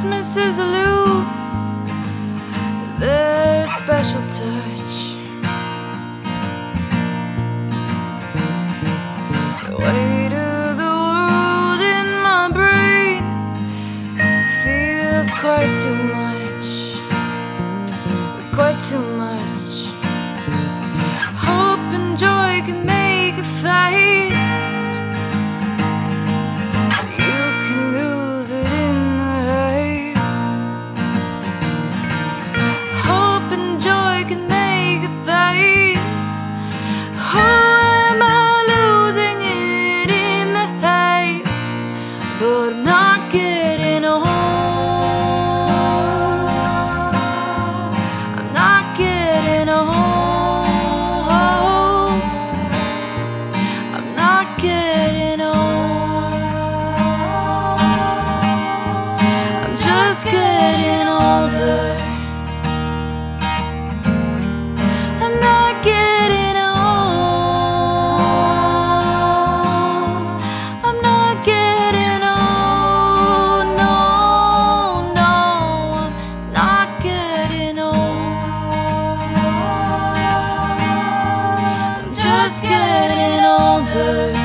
Christmases lose their special touch. getting older. I'm not getting old. I'm not getting old. No, no, I'm not getting old. I'm just getting older.